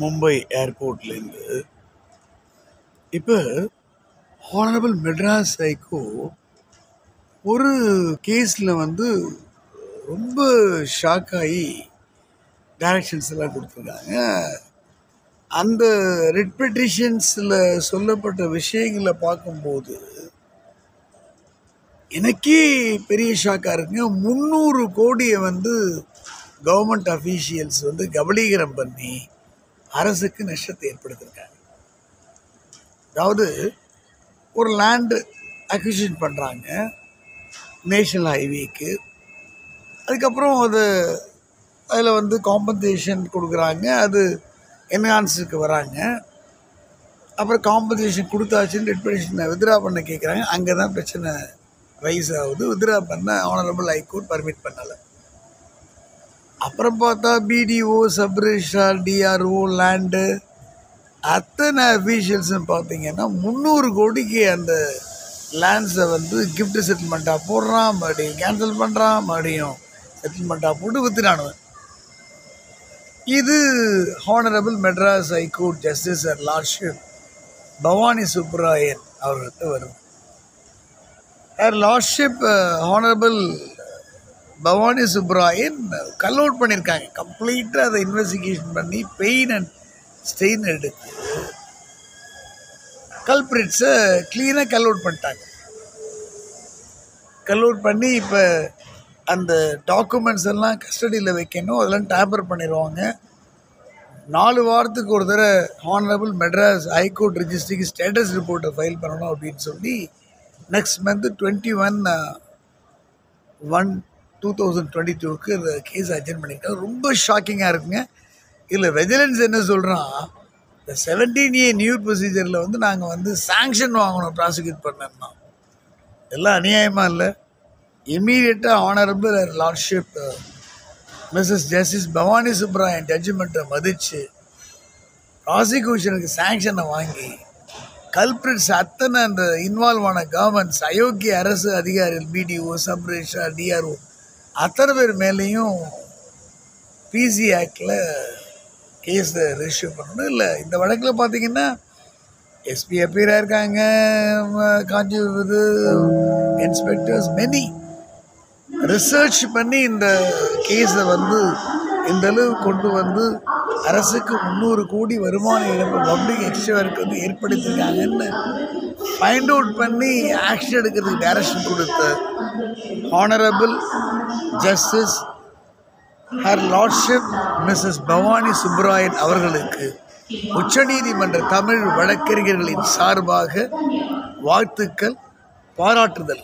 மும்பை ஏர்போர்ட்லேருந்து. இப்போ ஹானரபிள் மெட்ராஸ் ஹைகோ ஒரு கேஸில் வந்து ரொம்ப ஷாக் ஆகி டைரக்ஷன்ஸ் எல்லாம் கொடுத்துருக்காங்க. அந்த ரெட் பெட்டிஷன்ஸில் சொல்லப்பட்ட விஷயங்களை பார்க்கும்போது எனக்கே பெரிய ஷாக்காக இருக்குங்க. முந்நூறு கோடியை வந்து கவர்மெண்ட் அஃபீஷியல்ஸ் வந்து கபலீகரம் பண்ணி அரசுக்கு நஷ்டத்தை ஏற்படுத்தியிருக்காங்க. அதாவது ஒரு லேண்டு அக்விசிஷன் பண்ணுறாங்க நேஷனல் ஹைவேக்கு அதுக்கப்புறம் அது அதில் வந்து காம்பன்சேஷன் கொடுக்குறாங்க அது என்ஹான்ஸுக்கு வராங்க. அப்புறம் காம்பன்சேஷன் கொடுத்தாச்சுன்னு ரெட் வித்ரா பண்ண கேட்குறாங்க அங்கே தான் பிரச்சனை ரைஸ் ஆகுது. வித்ரா பண்ண ஆனரபிள் ஹைகோர்ட் பர்மிட் பண்ணலை. அப்புறம் பார்த்தா பிடிஓ சப்ரிஷார் டிஆர்ஓ லேண்டு அத்தனை அஃபீஷியல்ஸ்னு பார்த்தீங்கன்னா முந்நூறு கோடிக்கு அந்த லேண்ட்ஸை வந்து கிஃப்ட் செட்டில்மெண்ட்டாக போடுறான் மறுபடியும் கேன்சல் பண்ணுறான் மறுபடியும் செட்டில்மெண்ட்டாக போட்டு வித்துறானுவன் இது honourable Madras high court justice her lordship Bhavani Subbarayan அவர்கிட்ட வரும். Her lordship honourable Bhavani Subbarayan call out பண்ணியிருக்காங்க கம்ப்ளீட்டாக அதை இன்வெஸ்டிகேஷன் பண்ணி பெயின் அண்ட் ஸ்டெயின் எடுத்து. கல்பிரிட்ஸை க்ளீனாக கல் அவுட் பண்ணிட்டாங்க. கல் அவுட் பண்ணி இப்போ அந்த டாக்குமெண்ட்ஸ் எல்லாம் கஸ்டடியில் வைக்கணும். அதெல்லாம் டேம்பர் பண்ணிடுவாங்க நாலு வாரத்துக்கு ஒரு தடவை ஹானரபிள் மெட்ராஸ் ஹைகோர்ட் ரிஜிஸ்ட்ரிக்கு ஸ்டேட்டஸ் ரிப்போர்ட்டை ஃபைல் பண்ணணும் அப்படின்னு சொல்லி next month twenty one one two thousand twenty டூக்கு இந்த கேஸ் அட்ஜென்ட் பண்ணியிருக்காங்க ரொம்ப ஷாக்கிங்காக இருக்குங்க. இதில் வெஜிலன்ஸ் என்ன சொல்கிறான் இந்த செவன்டீன் ஏ நியூ ப்ரொசீஜரில் வந்து நாங்கள் வந்து சாங்ஷன் வாங்கணும் ப்ராசிக்யூட் பண்ணோம்னா எல்லாம் அநியாயமாக இல்லை. இம்மீடியட்டாக honourable lordship missus justice Bhavani Subbarayan ஜட்ஜ்மெண்ட்டை மதித்து ப்ராசிக்யூஷனுக்கு சாங்ஷனை வாங்கி கல்பிரிட்ஸ் அத்தனை அந்த இன்வால்வ் ஆன கவர்மெண்ட்ஸ் அயோக்கிய அரசு அதிகாரிகள் பிடிஓ சப்ரேஷா டிஆர்ஓ அத்தனை பேர் மேலேயும் பிசி ஆக்டில் கேஸை ரிஜிஸ்டர் பண்ணணும். இல்லை இந்த வழக்கில் பார்த்தீங்கன்னா எஸ்பி அப்பீராக இருக்காங்க காஞ்சி இது இன்ஸ்பெக்டர்ஸ் மெனி ரிசர்ச் பண்ணி இந்த கேஸை வந்து இந்த அளவு கொண்டு வந்து அரசுக்கு முந்நூறு கோடி வருமான இழப்பு பப்ளிக் எக்ஸ்டர்க்கு வந்து ஏற்படுத்தியிருக்காங்கன்னு ஃபைண்ட் அவுட் பண்ணி ஆக்ஷன் எடுக்கிறதுக்கு டைரக்ஷன் கொடுத்த honourable justice her lordship missus Bhavani Subbarayan அவர்களுக்கு உச்சநீதிமன்ற தமிழ் வழக்கறிஞர்களின் சார்பாக வாழ்த்துக்கள் பாராட்டுதல்